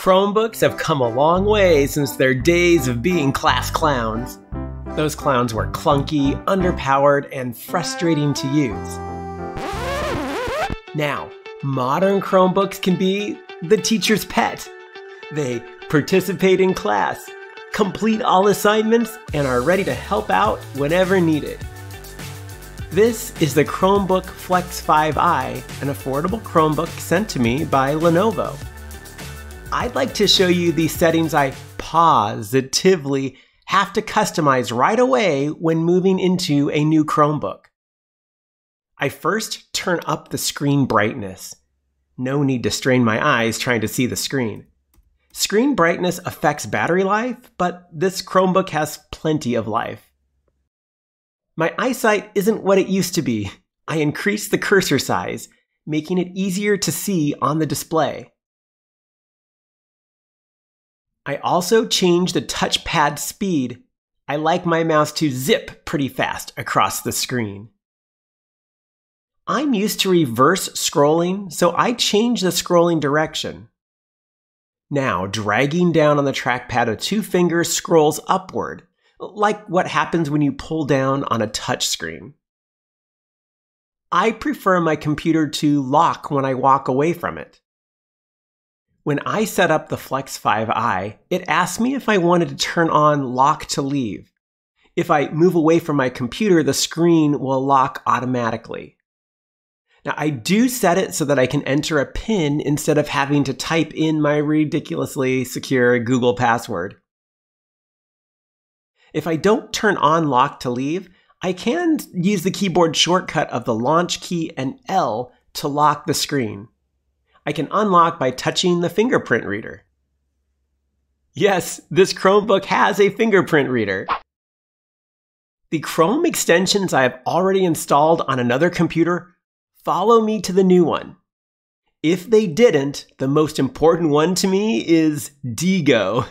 Chromebooks have come a long way since their days of being class clowns. Those clowns were clunky, underpowered, and frustrating to use. Now, modern Chromebooks can be the teacher's pet. They participate in class, complete all assignments, and are ready to help out whenever needed. This is the Chromebook Flex 5i, an affordable Chromebook sent to me by Lenovo. I'd like to show you the settings I positively have to customize right away when moving into a new Chromebook. I first turn up the screen brightness. No need to strain my eyes trying to see the screen. Screen brightness affects battery life, but this Chromebook has plenty of life. My eyesight isn't what it used to be. I increased the cursor size, making it easier to see on the display. I also change the touchpad speed. I like my mouse to zip pretty fast across the screen. I'm used to reverse scrolling, so I change the scrolling direction. Now, dragging down on the trackpad with two fingers scrolls upward, like what happens when you pull down on a touchscreen. I prefer my computer to lock when I walk away from it. When I set up the Flex 5i, it asked me if I wanted to turn on lock to leave. If I move away from my computer, the screen will lock automatically. Now, I do set it so that I can enter a PIN instead of having to type in my ridiculously secure Google password. If I don't turn on lock to leave, I can use the keyboard shortcut of the launch key and L to lock the screen. I can unlock by touching the fingerprint reader. Yes, this Chromebook has a fingerprint reader. The Chrome extensions I have already installed on another computer follow me to the new one. If they didn't, the most important one to me is Diigo.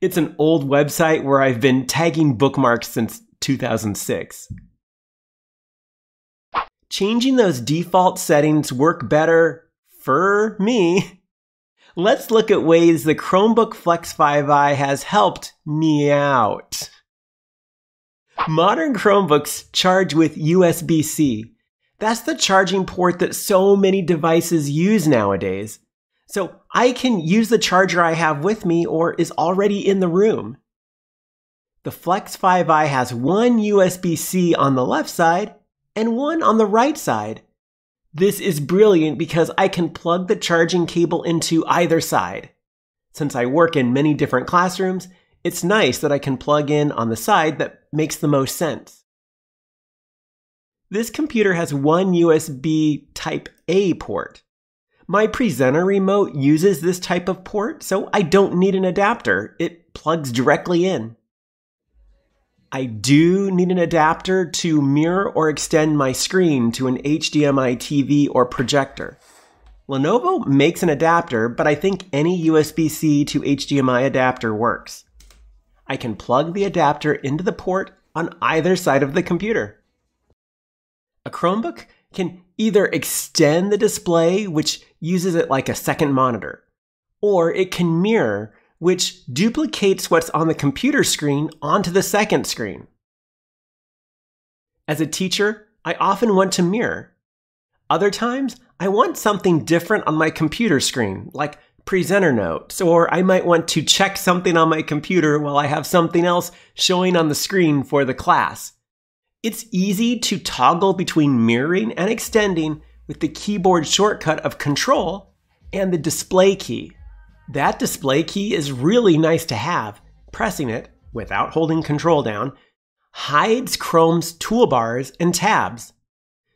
It's an old website where I've been tagging bookmarks since 2006. Changing those default settings work better for me, let's look at ways the Chromebook Flex 5i has helped me out. Modern Chromebooks charge with USB C. That's the charging port that so many devices use nowadays. So I can use the charger I have with me or is already in the room. The Flex 5i has one USB C on the left side and one on the right side. This is brilliant because I can plug the charging cable into either side. Since I work in many different classrooms, it's nice that I can plug in on the side that makes the most sense. This computer has one USB Type A port. My Presenter remote uses this type of port, so I don't need an adapter. It plugs directly in. I do need an adapter to mirror or extend my screen to an HDMI TV or projector. Lenovo makes an adapter, but I think any USB-C to HDMI adapter works. I can plug the adapter into the port on either side of the computer. A Chromebook can either extend the display, which uses it like a second monitor, or it can mirror, which duplicates what's on the computer screen onto the second screen. As a teacher, I often want to mirror. Other times, I want something different on my computer screen, like presenter notes, or I might want to check something on my computer while I have something else showing on the screen for the class. It's easy to toggle between mirroring and extending with the keyboard shortcut of Control and the display key. That display key is really nice to have. Pressing it, without holding control down, hides Chrome's toolbars and tabs.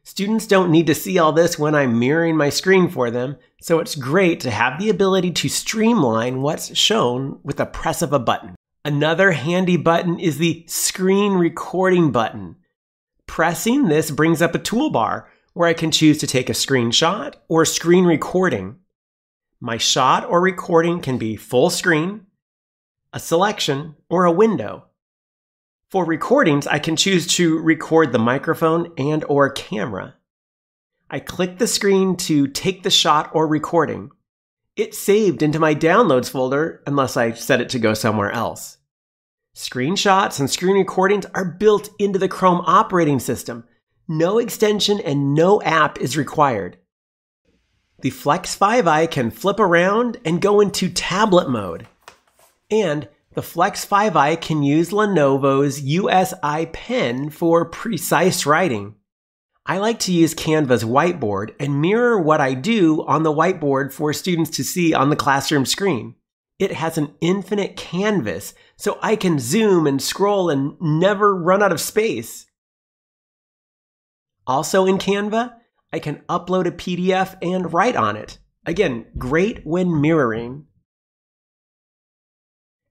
Students don't need to see all this when I'm mirroring my screen for them, so it's great to have the ability to streamline what's shown with a press of a button. Another handy button is the screen recording button. Pressing this brings up a toolbar where I can choose to take a screenshot or screen recording. My shot or recording can be full screen, a selection, or a window. For recordings, I can choose to record the microphone and or camera. I click the screen to take the shot or recording. It's saved into my downloads folder unless I set it to go somewhere else. Screenshots and screen recordings are built into the Chrome operating system. No extension and no app is required. The Flex 5i can flip around and go into tablet mode. And the Flex 5i can use Lenovo's USI Pen for precise writing. I like to use Canva's whiteboard and mirror what I do on the whiteboard for students to see on the classroom screen. It has an infinite canvas, so I can zoom and scroll and never run out of space. Also in Canva, I can upload a PDF and write on it. Again, great when mirroring.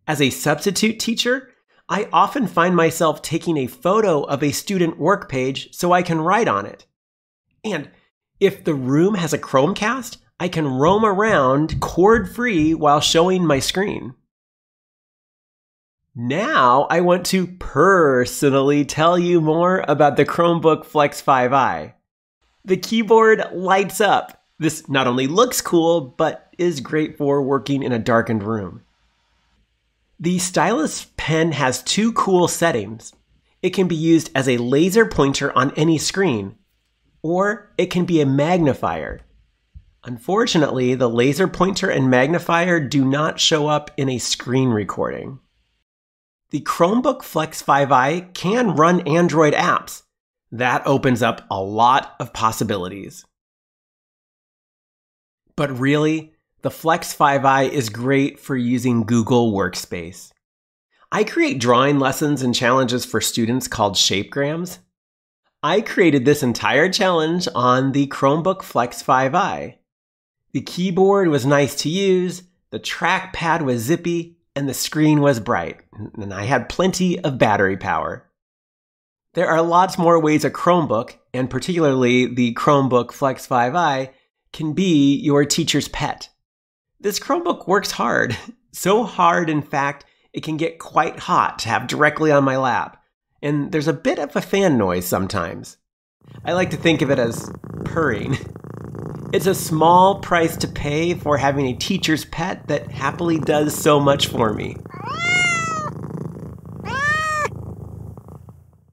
As a substitute teacher, I often find myself taking a photo of a student work page so I can write on it. And if the room has a Chromecast, I can roam around cord free while showing my screen. Now I want to personally tell you more about the Chromebook Flex 5i. The keyboard lights up. This not only looks cool, but is great for working in a darkened room. The stylus pen has two cool settings. It can be used as a laser pointer on any screen, or it can be a magnifier. Unfortunately, the laser pointer and magnifier do not show up in a screen recording. The Chromebook Flex 5i can run Android apps. That opens up a lot of possibilities. But really, the Flex 5i is great for using Google Workspace. I create drawing lessons and challenges for students called Shapegrams. I created this entire challenge on the Chromebook Flex 5i. The keyboard was nice to use, the trackpad was zippy, and the screen was bright, and I had plenty of battery power. There are lots more ways a Chromebook, and particularly the Chromebook Flex 5i, can be your teacher's pet. This Chromebook works hard. So hard, in fact, it can get quite hot to have directly on my lap. And there's a bit of a fan noise sometimes. I like to think of it as purring. It's a small price to pay for having a teacher's pet that happily does so much for me.